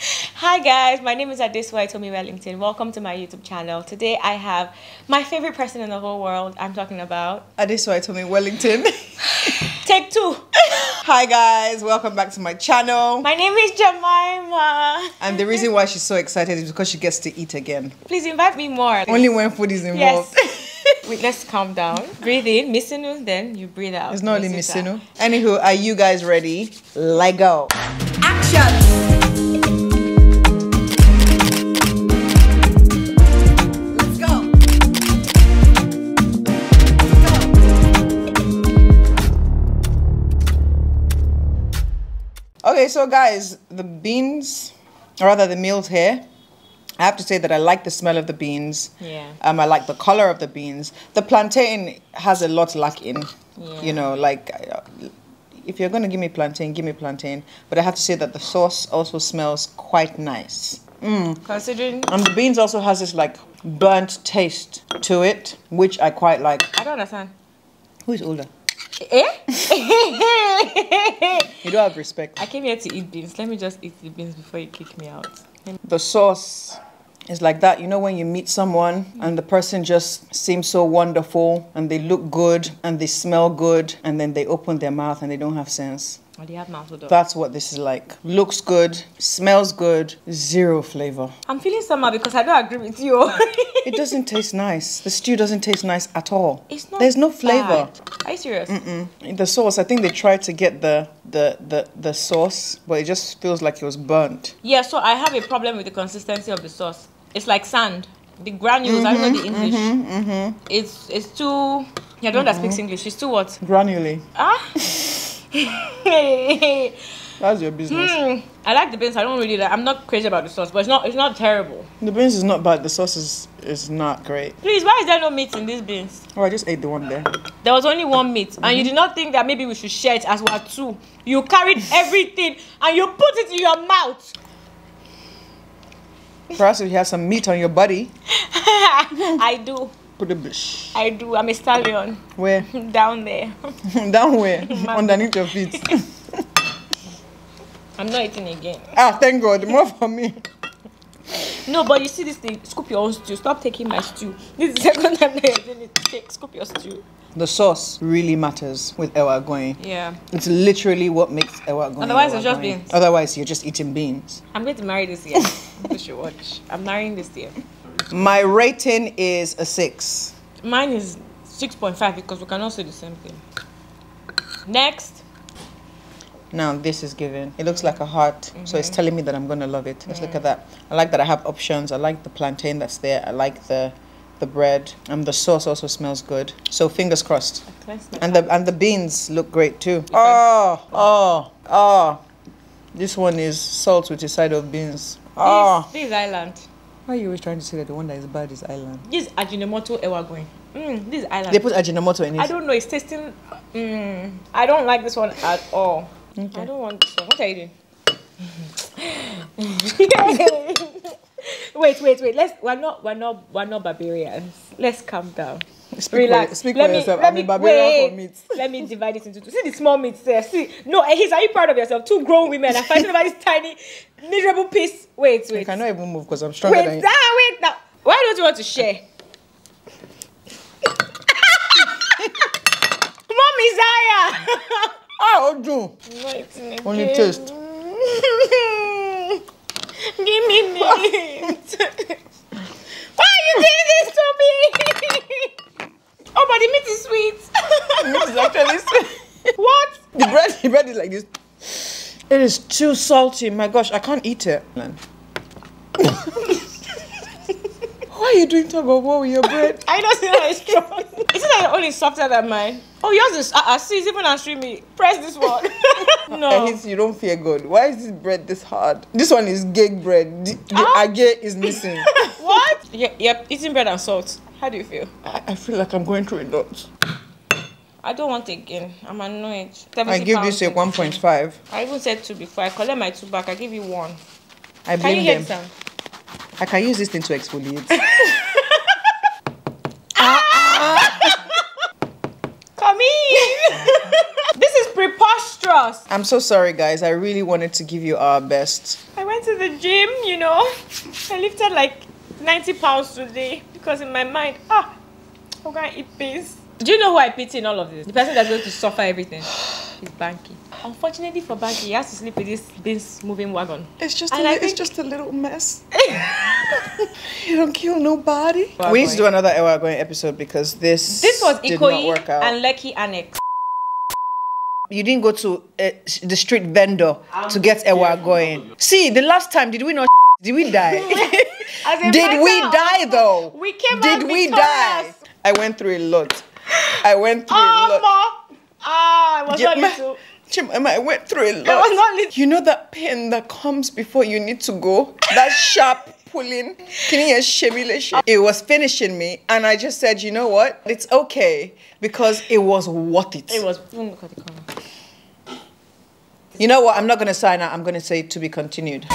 Hi guys, my name is Adesua Etomi-Wellington. Welcome to my YouTube channel. Today I have my favorite person in the whole world. I'm talking about Adesua Etomi-Wellington. Take Two. Hi guys, welcome back to my channel. My name is Jemima. And the reason why she's so excited is because she gets to eat again. Please invite me more. Only when food is involved. Yes. Wait, let's calm down. Breathe in, Misinu, then you breathe out. It's not only Misita. Missinu. Anywho, are you guys ready? Let go. Action! Okay, so guys, the beans, or rather the meals here, I have to say that I like the smell of the beans. Yeah. Um, I like the color of the beans. The plantain has a lot lacking. Yeah. You know, like uh, if you're gonna give me plantain, give me plantain. But I have to say that the sauce also smells quite nice. Considering And the beans also has this like burnt taste to it, which I quite like. I don't understand. Who is older? Eh? You don't have respect. I came here to eat beans. Let me just eat the beans before you kick me out. the sauce is like that. You know, when you meet someone and the person just seems so wonderful and they look good and they smell good and then they open their mouth and they don't have sense. They have mouth odor. That's what this is like. Looks good, smells good, zero flavor. I'm feeling somehow because I don't agree with you. It doesn't taste nice. The stew doesn't taste nice at all. it's not. There's no flavor. bad. Are you serious? In the sauce, I think they tried to get the, the the the sauce, but it just feels like it was burnt. Yeah, so I have a problem with the consistency of the sauce. It's like sand. The granules, I don't know the mm-hmm, English. Mm-mm. It's it's too. Yeah, the one that speaks mm-hmm. English. It's too what? Granule. Ah. That's your business. Hmm, I like the beans. I don't really like. I'm not crazy about the sauce, but it's not. It's not terrible. The beans is not bad. The sauce is, is not great. Please, why is there no meat in these beans? Oh, I just ate the one there. There was only one meat, and you did not think that maybe we should share it as we are two. You carried everything and you put it in your mouth. Perhaps if you have some meat on your body, I do. Put a bish. I do. I'm a stallion Where? down there. Down where? Underneath your feet. I'm not eating again. ah, thank God. More for me. No, but you see this thing. Scoop your own stew. Stop taking my stew. This is the second time that you're doing it. Take, scoop your stew. The sauce really matters with ewa agoyin. Yeah. It's literally what makes ewa agoyin. Otherwise, it's just beans. Otherwise, you're just eating beans. I'm going to marry this year. you should watch. I'm marrying this year. My rating is a six. Mine is 6.5 because we cannot say the same thing. Next. Now this is given. It looks like a heart, so Mm-hmm. it's telling me that I'm gonna love it. Let's look at that. I like that I have options. I like the plantain that's there. I like the the bread, and the sauce also smells good. So fingers crossed. And the and the beans look great too. Oh, oh, oh. This one is salt with a side of beans. Oh. This, ah. this island. Why are you always trying to say that the one that is bad is island? This is Ajinomoto Ewa Agoyin. Mm, this is island. They put Ajinomoto in it. I don't know. It's tasting. Mm, I don't like this one at all. I don't want this one. What are you doing? wait, wait, wait. Let's. We're not. We're not. We're not barbarians. Let's calm down. Speak for- speak for yourself. I'm a barbarian for meat. Let me divide it into two. See the small meat there. See. No, eh, he's. Are you proud of yourself? Two grown women are fighting over this tiny, miserable piece. Wait, I wait. cannot even move because I'm stronger Wait, than you. ah, wait now. Why don't you want to share? Mom Isaiah. Ah, Oju. Only taste. Meat. Why are you doing this to me? oh, but the meat is sweet. Meat is actually sweet. what? The bread, the bread is like this. It is too salty. My gosh, I can't eat it. Why are you doing tug of war with your bread? I don't see that it's strong. Is it that is softer than mine? Oh, yours is. Uh, uh, see, it's even answering me. Press this one. I no. you don't fear God. Why is this bread this hard? This one is gig bread. The, the age is missing. what? Yeah, yep. Eating bread and salt. How do you feel? I, I feel like I'm going through a lot. I don't want it again. I'm annoyed. I give this a 1.5. I even said two before. I collect my two back. I give you one. I Can you hear them. the sound? I can use this thing to exfoliate. Come in. this is preposterous. I'm so sorry, guys. I really wanted to give you our best. I went to the gym, you know. I lifted like 90 pounds today because in my mind, ah, I'm gonna eat beans. Do you know who I pity in all of this? The person that's going to suffer everything is Banky. Unfortunately for Banky, he has to sleep with this beans moving wagon. It's just And a, I it's think- just a little mess. you don't kill nobody. Ewa We need to do another Ewa Agoyin episode because this This was did not work Ikoyi out. and Lekki Annex. you didn't go to uh, the street vendor to get Ewa Agoyin. See, the last time did we not? Did we die? As did we matter of- die though? We came Did out we victorious. die? I went through a lot. I went through a lot. Ah, I was not Jemma, little. Jemma, I went through a lot. was not. You know that pain that comes before you need to go? That sharp pulling. Can you hear It was finishing me, and I just said, you know what? It's okay because it was worth it. It was. look at the color. You know what? I'm not going to sign out. I'm going to say to be continued.